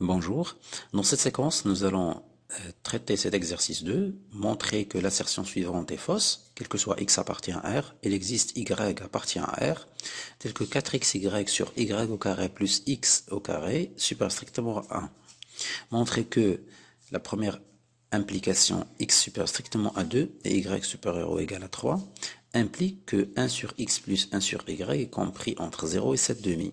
Bonjour. Dans cette séquence, nous allons euh, traiter cet exercice 2, montrer que l'assertion suivante est fausse, quel que soit x appartient à R, il existe y appartient à R, tel que 4xy sur y au carré plus x au carré super strictement à 1. Montrer que la première implication x super strictement à 2 et y supérieur ou égal à 3 implique que 1 sur x plus 1 sur y est compris entre 0 et 7 demi.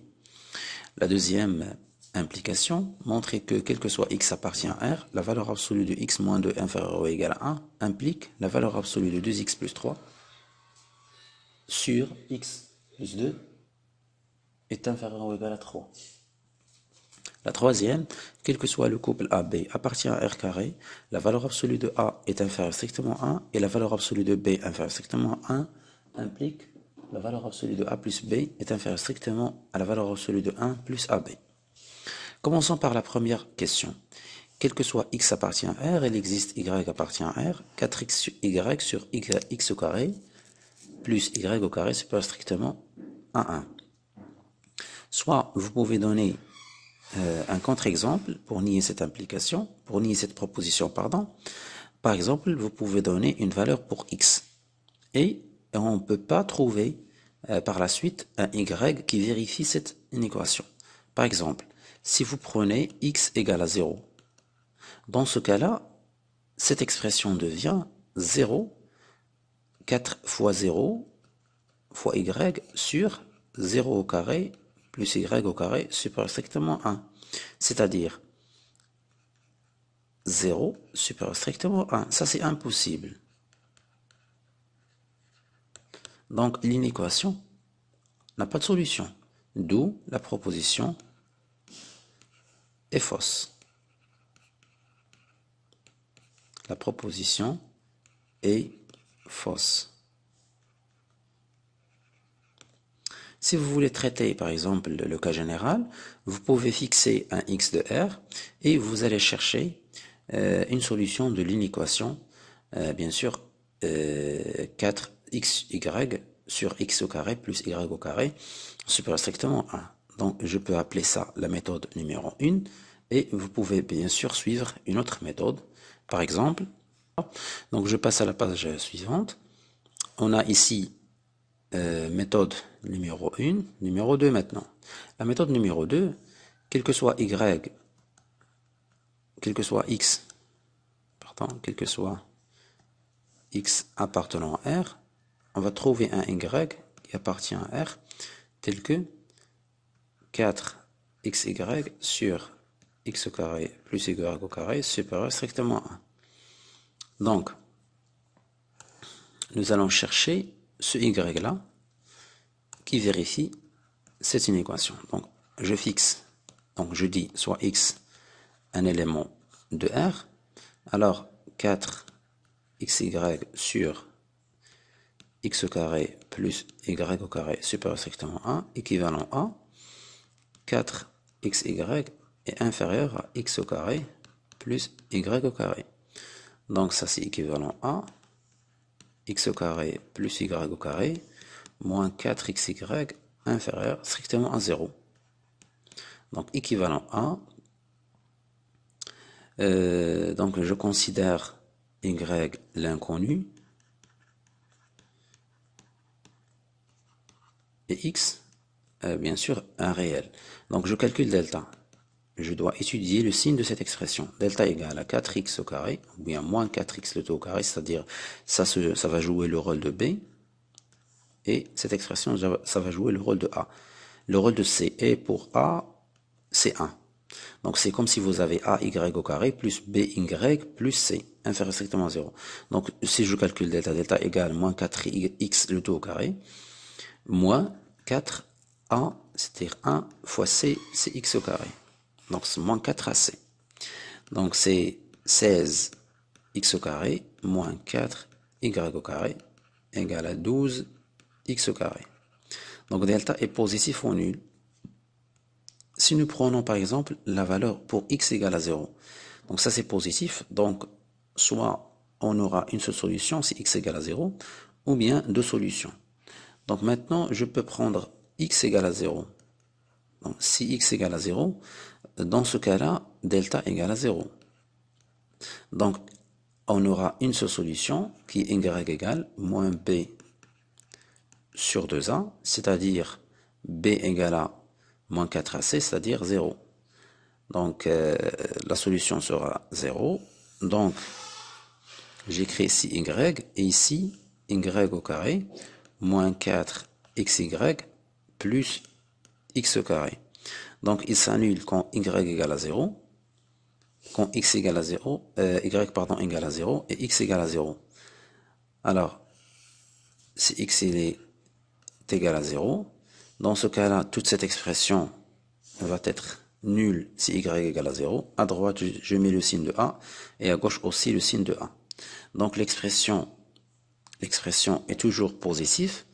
La deuxième implication, montrer que quel que soit x appartient à R, la valeur absolue de x moins 2 inférieur ou égal à 1 implique la valeur absolue de 2x plus 3 sur x plus 2 est inférieur ou égal à 3. La troisième, quel que soit le couple AB appartient à R carré, la valeur absolue de A est inférieure strictement à 1 et la valeur absolue de B inférieure strictement à 1 implique la valeur absolue de A plus B est inférieure strictement à la valeur absolue de 1 plus AB. Commençons par la première question. Quel que soit x appartient à R, il existe y appartient à R, 4xy sur x au carré plus y au carré supérieur strictement à 1. Soit vous pouvez donner euh, un contre-exemple pour nier cette implication, pour nier cette proposition, pardon. Par exemple, vous pouvez donner une valeur pour x. Et on ne peut pas trouver euh, par la suite un y qui vérifie cette inéquation. Par exemple, si vous prenez x égale à 0. Dans ce cas-là, cette expression devient 0, 4 fois 0 fois y sur 0 au carré plus y au carré supérieur strictement 1. C'est-à-dire 0 supérieur strictement 1. Ça, c'est impossible. Donc, l'inéquation n'a pas de solution. D'où la proposition fausse. La proposition est fausse. Si vous voulez traiter, par exemple, le cas général, vous pouvez fixer un x de r et vous allez chercher euh, une solution de l'inéquation, euh, bien sûr, 4xy euh, sur x au carré plus y au carré supérieur strictement 1. Donc, je peux appeler ça la méthode numéro 1. Et vous pouvez bien sûr suivre une autre méthode. Par exemple, donc je passe à la page suivante. On a ici euh, méthode numéro 1, numéro 2 maintenant. La méthode numéro 2, quel que soit y, quel que soit x, pardon, quel que soit x appartenant à R, on va trouver un y qui appartient à R tel que 4xy sur x carré plus y au carré supérieur strictement à 1. Donc, nous allons chercher ce y là qui vérifie cette inéquation. Donc, je fixe, donc je dis soit x un élément de R, alors 4xy sur x carré plus y au carré supérieur strictement à 1 équivalent à 4xy est inférieur à x au carré plus y au carré. Donc ça c'est équivalent à x au carré plus y au carré moins 4xy inférieur strictement à 0. Donc équivalent à, euh, donc je considère y l'inconnu et x euh, bien sûr un réel. Donc je calcule delta je dois étudier le signe de cette expression. Delta égale à 4x au carré, ou bien moins 4x le tout au carré, c'est-à-dire ça, va jouer le rôle de B, et cette expression, ça va jouer le rôle de A. Le rôle de C est pour A, c'est 1. Donc c'est comme si vous avez A, Y au carré, plus B, Y, plus C, inférieur strictement à 0. Donc si je calcule delta, delta égale moins 4x le tout au carré, moins 4A, c'est-à-dire 1 fois C, c'est x au carré. Donc c'est moins 4ac. Donc c'est 16 x au carré moins 4 y au carré égale à 12 x au carré. Donc delta est positif ou nul. Si nous prenons par exemple la valeur pour x égale à 0, donc ça c'est positif, donc soit on aura une seule solution si x égale à 0, ou bien deux solutions. Donc maintenant je peux prendre x égale à 0. Donc, si x égale à 0, dans ce cas-là, delta égale à 0. Donc, on aura une seule solution qui est y égale moins b sur 2a, c'est-à-dire b égale à moins 4ac, c'est-à-dire 0. Donc, euh, la solution sera 0. Donc, j'écris ici y, et ici, y au carré, moins 4xy plus x au carré. Donc, il s'annule quand y égale à 0, quand x égale à 0, euh, y pardon, égale à 0 et x égale à 0. Alors, si x est égal à 0, dans ce cas-là, toute cette expression va être nulle si y égale à 0. À droite, je mets le signe de A et à gauche aussi le signe de A. Donc l'expression l'expression est toujours positive.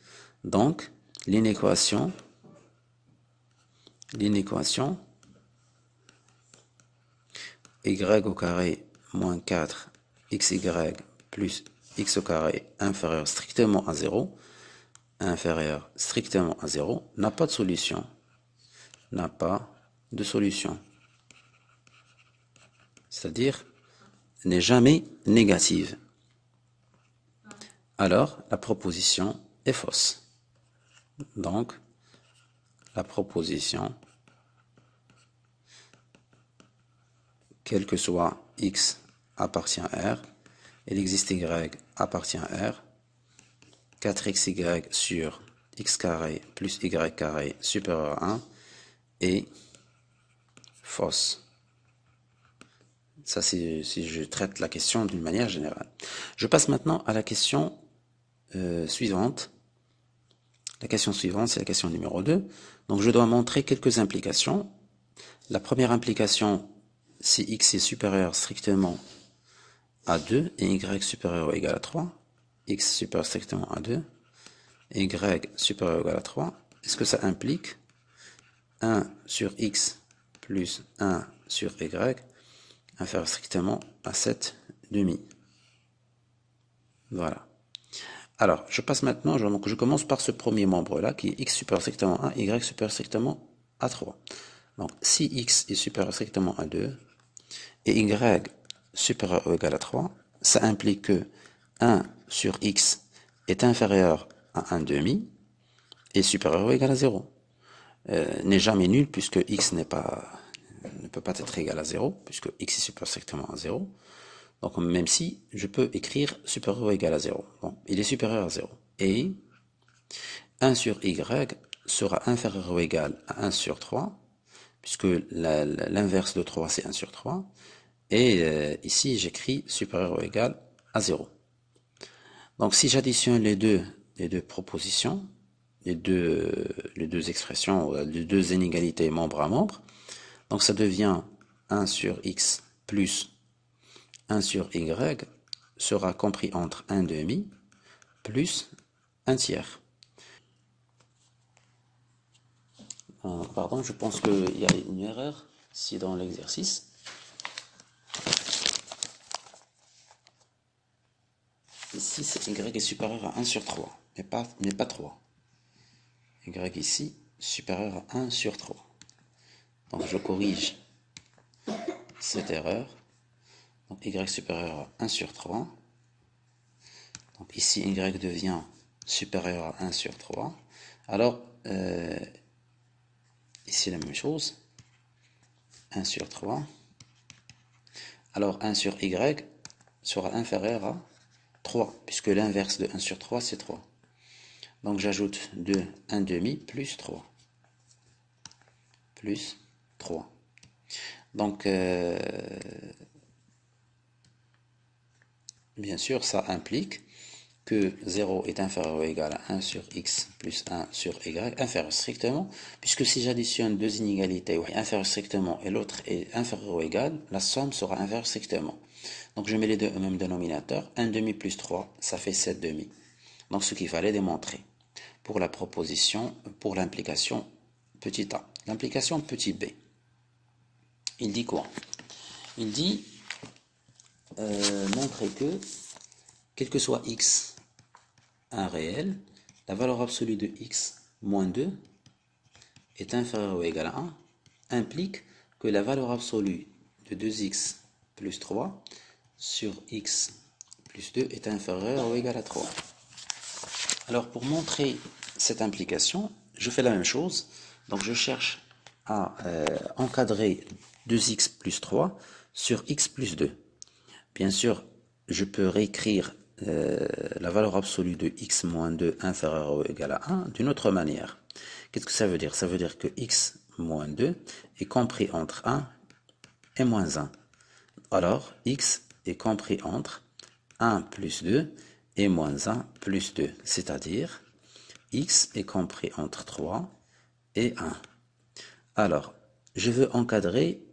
Donc l'inéquation y au carré moins 4 xy plus x au carré inférieur strictement à 0 inférieur strictement à 0 n'a pas de solution. N'a pas de solution. C'est-à-dire n'est jamais négative. Alors, la proposition est fausse. Donc, la proposition, quel que soit x appartient à R, et existe y appartient à R, 4xy sur x carré plus y carré supérieur à 1 est fausse. Ça, c'est si je traite la question d'une manière générale. Je passe maintenant à la question euh, suivante. La question suivante, c'est la question numéro 2. Donc, je dois montrer quelques implications. La première implication, si x est supérieur strictement à 2 et y supérieur ou égal à 3, x supérieur strictement à 2, y supérieur ou égal à 3, est-ce que ça implique 1 sur x plus 1 sur y inférieur strictement à 7 demi? Voilà. Alors, je passe maintenant, je, donc je commence par ce premier membre-là, qui est x supérieur strictement à 1, y supérieur strictement à 3. Donc, si x est supérieur strictement à 2, et y supérieur ou égal à 3, ça implique que 1 sur x est inférieur à 1 demi et supérieur ou égal à 0. Euh, n'est jamais nul puisque x ne peut pas être égal à 0 puisque x est supérieur strictement à 0. Donc même si je peux écrire supérieur ou égal à 0. Bon, il est supérieur à 0. Et 1 sur y sera inférieur ou égal à 1 sur 3 puisque l'inverse de 3 c'est 1 sur 3. Et euh, ici j'écris supérieur ou égal à 0. Donc si j'additionne les deux, les deux propositions, les deux, les deux expressions, les deux inégalités membre à membre, donc ça devient 1 sur x plus 1 sur y sera compris entre 1 demi plus 1 tiers. Euh, pardon, je pense qu'il y a une erreur ici dans l'exercice. Ici, y est supérieur à 1 sur 3, mais pas, mais pas 3. y ici, supérieur à 1 sur 3. Donc je corrige cette erreur. Y supérieur à 1 sur 3. Donc ici, y devient supérieur à 1 sur 3. Alors, euh, ici la même chose. 1 sur 3. Alors 1 sur y sera inférieur à 3, puisque l'inverse de 1 sur 3, c'est 3. Donc j'ajoute 2, 1 demi, plus 3. Plus 3. Donc, euh, bien sûr, ça implique que 0 est inférieur ou égal à 1 sur x plus 1 sur y, inférieur strictement, puisque si j'additionne deux inégalités, inférieur strictement et l'autre est inférieur ou égal, la somme sera inférieure strictement. Donc je mets les deux au même dénominateur, 1 demi plus 3, ça fait 7 demi. Donc ce qu'il fallait démontrer pour la proposition, pour l'implication petit a. L'implication petit b. Il dit quoi? Il dit euh, montrer que, quel que soit x un réel, la valeur absolue de x moins 2 est inférieur ou égal à 1 implique que la valeur absolue de 2x plus 3 sur x plus 2 est inférieur ou égal à 3. Alors pour montrer cette implication, je fais la même chose. Donc je cherche à euh, encadrer 2x plus 3 sur x plus 2. Bien sûr, je peux réécrire euh, la valeur absolue de x moins 2 inférieur ou égal à 1 d'une autre manière. Qu'est-ce que ça veut dire? Ça veut dire que x moins 2 est compris entre 1 et moins 1. Alors, x est compris entre 1 plus 2 et moins 1 plus 2, c'est-à-dire x est compris entre 3 et 1. Alors, je veux encadrer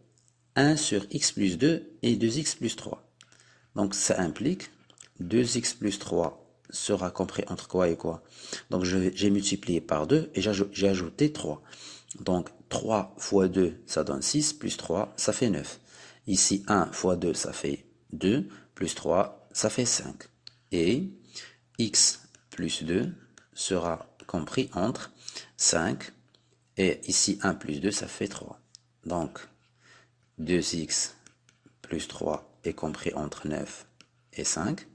1 sur x plus 2 et 2x plus 3. Donc ça implique 2x plus 3 sera compris entre quoi et quoi Donc j'ai multiplié par 2 et j'ai ajouté 3. Donc 3 fois 2, ça donne 6, plus 3, ça fait 9. Ici, 1 fois 2, ça fait 2, plus 3, ça fait 5. Et x plus 2 sera compris entre 5 et ici 1 plus 2, ça fait 3. Donc 2x plus 3 est compris entre 9 et 5.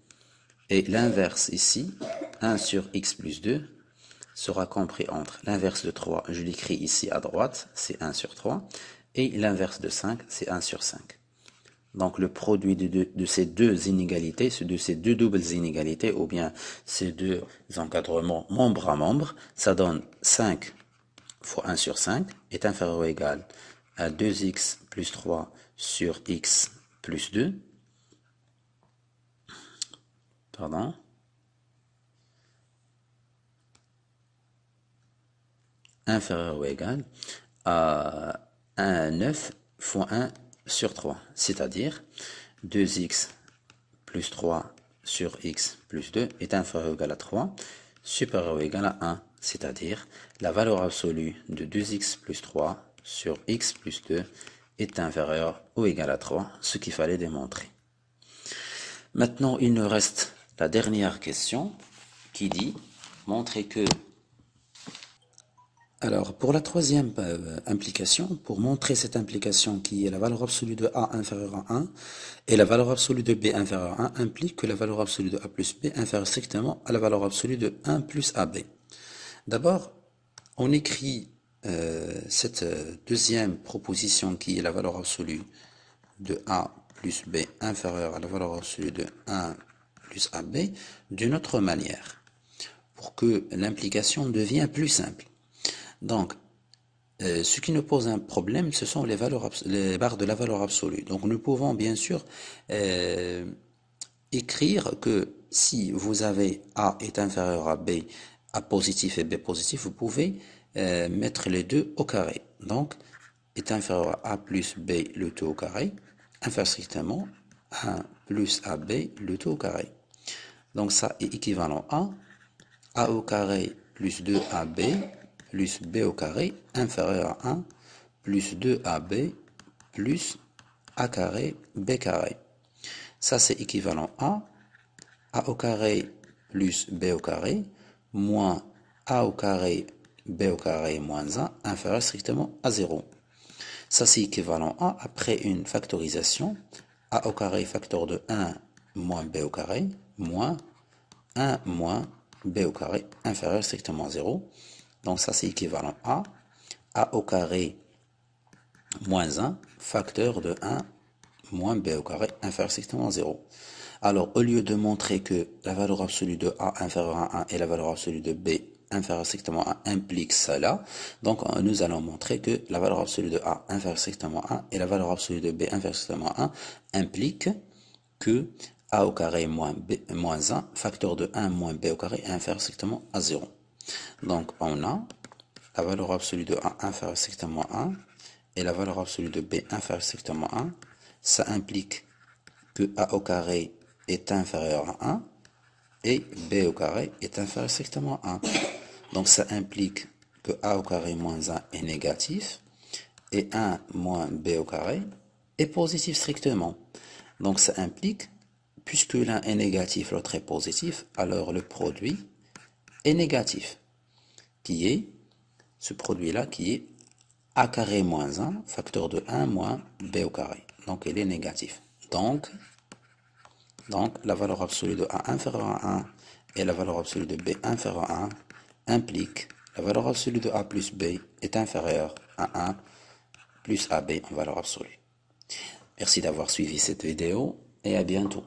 Et l'inverse ici, 1 sur x plus 2, sera compris entre l'inverse de 3, je l'écris ici à droite, c'est 1 sur 3, et l'inverse de 5, c'est 1 sur 5. Donc le produit de, ces deux inégalités, de ces deux doubles inégalités, ou bien ces deux encadrements membre à membre, ça donne 5 fois 1 sur 5 est inférieur ou égal à 2x plus 3 sur x plus 2. Pardon. inférieur ou égal à 1 9 fois 1 sur 3, c'est-à-dire 2x plus 3 sur x plus 2 est inférieur ou égal à 3, supérieur ou égal à 1, c'est-à-dire la valeur absolue de 2x plus 3 sur x plus 2 est inférieur ou égal à 3, ce qu'il fallait démontrer. Maintenant, il nous reste la dernière question qui dit montrer que alors, pour la troisième euh, implication, pour montrer cette implication qui est la valeur absolue de A inférieure à 1 et la valeur absolue de B inférieure à 1 implique que la valeur absolue de A plus B inférieure strictement à la valeur absolue de 1 plus AB. D'abord, on écrit euh, cette euh, deuxième proposition qui est la valeur absolue de A plus B inférieure à la valeur absolue de 1 plus AB d'une autre manière pour que l'implication devienne plus simple. Donc, euh, ce qui nous pose un problème, ce sont les, barres de la valeur absolue. Donc, nous pouvons bien sûr écrire que si vous avez A est inférieur à B, A positif et B positif, vous pouvez euh, mettre les deux au carré. Donc, est inférieur à A plus B, le tout au carré, inférieur strictement 1 plus AB, le tout au carré. Donc, ça est équivalent à A au carré plus 2AB plus b au carré inférieur à 1 plus 2ab plus a carré b carré. Ça c'est équivalent à a au carré plus b au carré moins a au carré b au carré moins 1 inférieur strictement à 0. Ça c'est équivalent à, après une factorisation, a au carré facteur de 1 moins b au carré moins 1 moins b au carré inférieur strictement à 0. Donc ça c'est équivalent à a au carré moins 1 facteur de 1 moins b au carré inférieur strictement à 0. Alors au lieu de montrer que la valeur absolue de a inférieure à 1 et la valeur absolue de b inférieure strictement à 1 implique cela, donc nous allons montrer que la valeur absolue de a inférieure strictement à 1 et la valeur absolue de b inférieure strictement à 1 implique que a au carré moins, b, moins 1 facteur de 1 moins b au carré inférieur strictement à 0. Donc, on a la valeur absolue de A inférieure strictement à 1 et la valeur absolue de B inférieure strictement à 1. Ça implique que A au carré est inférieur à 1 et B au carré est inférieur strictement à 1. Donc, ça implique que A au carré moins 1 est négatif et 1 moins B au carré est positif strictement. Donc, ça implique, puisque l'un est négatif, l'autre est positif, alors le produit négatif, qui est ce produit-là qui est a carré moins 1, facteur de 1 moins b au carré. Donc il est négatif. Donc, donc la valeur absolue de a inférieure à 1 et la valeur absolue de b inférieure à 1 implique la valeur absolue de a plus b est inférieure à 1 plus ab en valeur absolue. Merci d'avoir suivi cette vidéo et à bientôt.